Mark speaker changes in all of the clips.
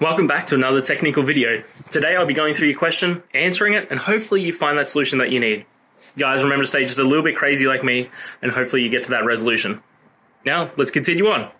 Speaker 1: Welcome back to another technical video. Today I'll be going through your question, answering it, and hopefully you find that solution that you need. Guys, remember to stay just a little bit crazy like me, and hopefully you get to that resolution. Now, let's continue on.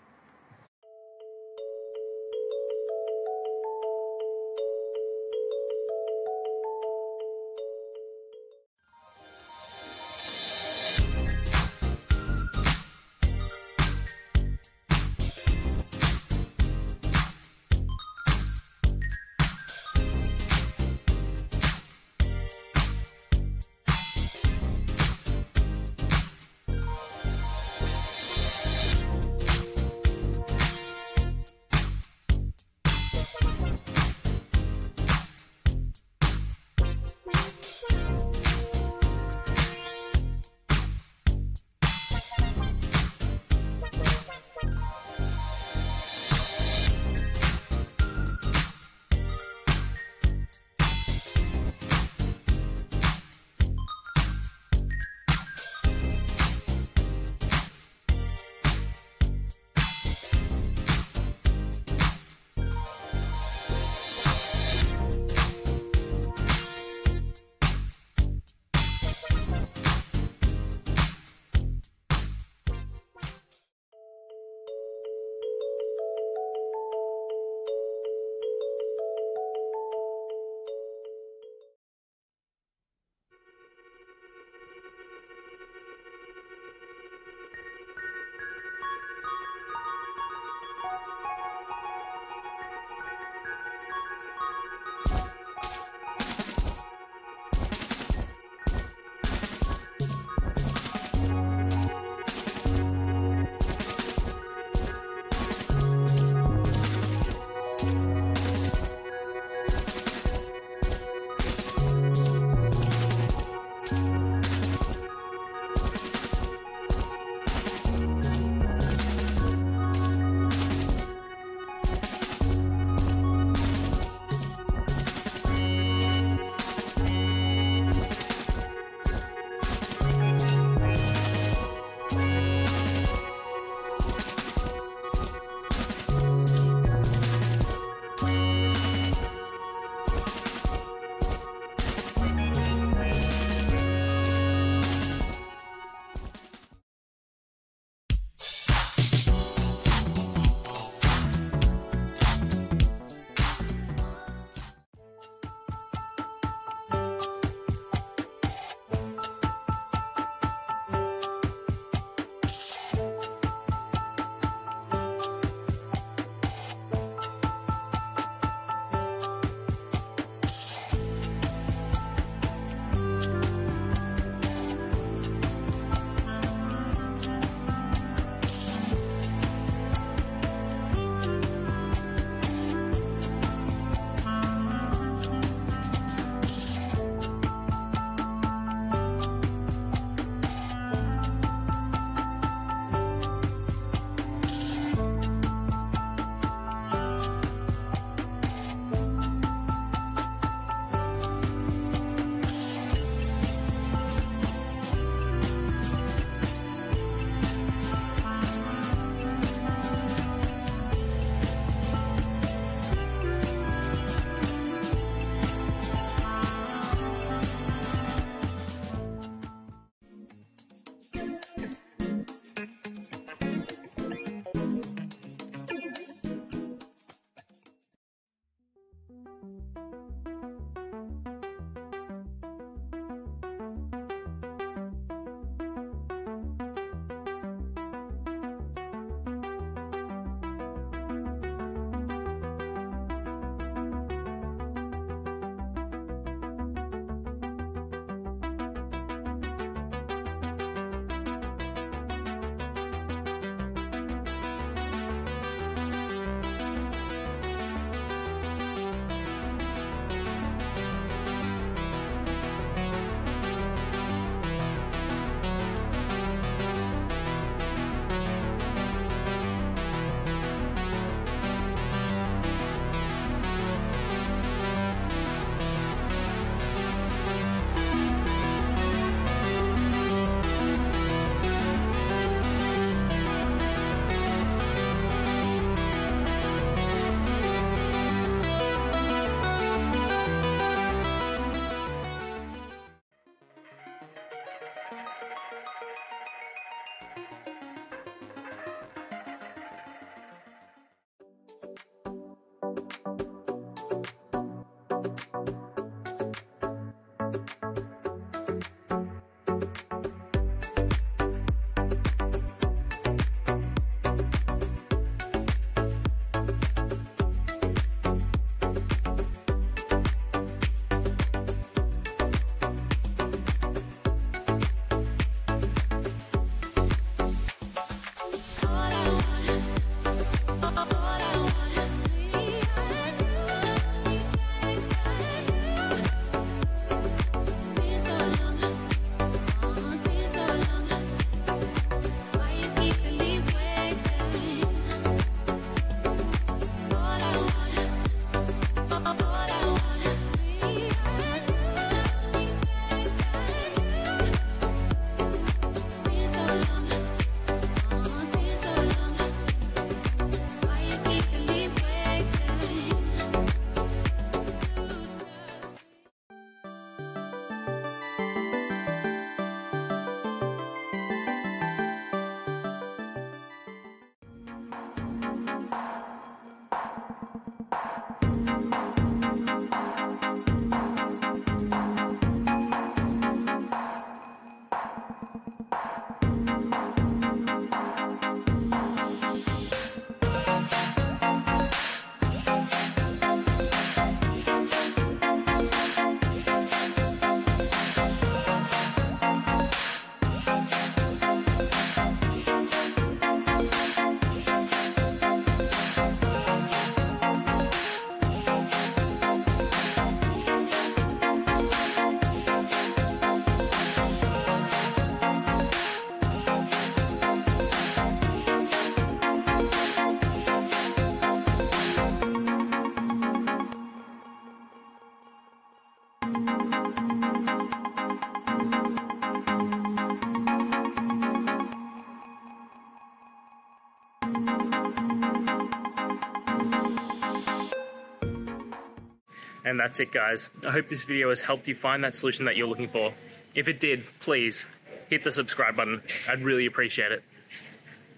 Speaker 1: And that's it guys. I hope this video has helped you find that solution that you're looking for. If it did, please hit the subscribe button. I'd really appreciate it.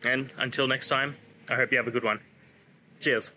Speaker 1: And until next time, I hope you have a good one. Cheers.